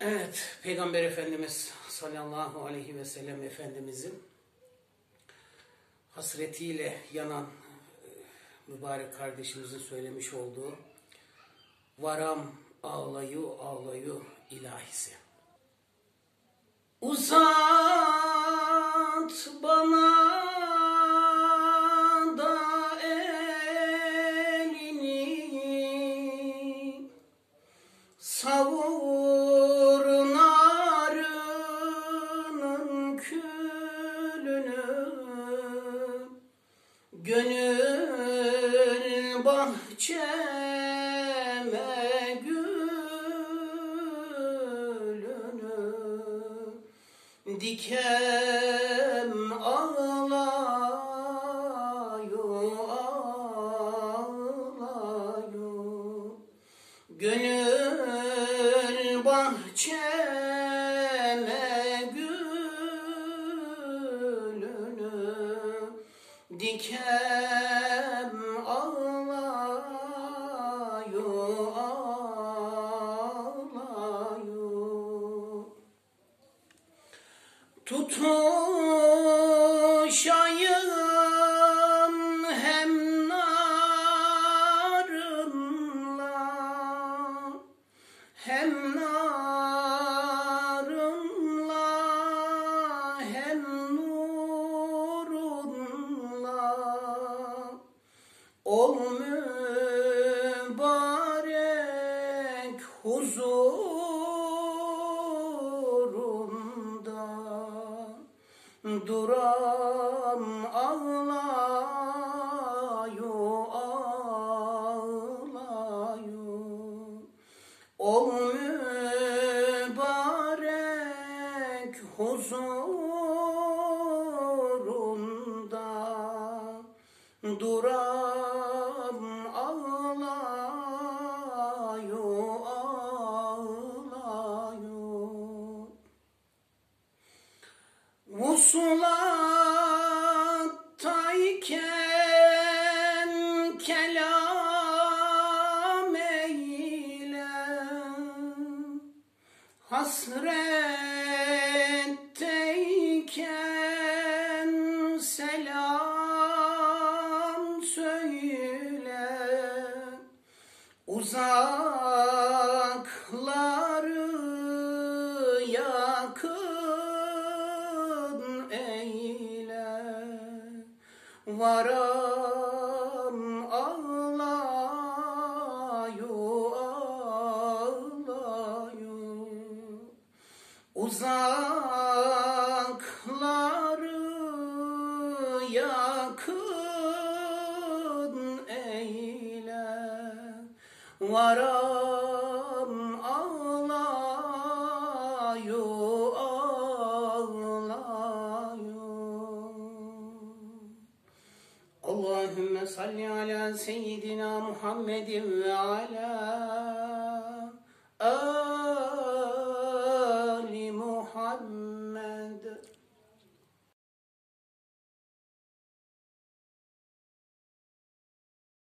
Evet, Peygamber Efendimiz sallallahu aleyhi ve sellem Efendimizin hasretiyle yanan e, mübarek kardeşimizin söylemiş olduğu varam ağlayu ağlayu ilahisi. Uzat gönül bahçeme gülünü dikem ağlayo ağlayo. Gönül bahçeme dikem ağlayo ağlayo Tutuşayım hem narınla hem narınla ol mübarek huzurunda duram ağlayo ağlayo ol mübarek huzurunda duram Vusulattayken kelam eyle. Hasretteyken selam söyle. Uzakları yakın Varam ağlayo ağlayo Uzakları yakın eyle Varam salli ala seyyidina Muhammedin ve ala